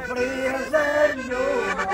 property is in you.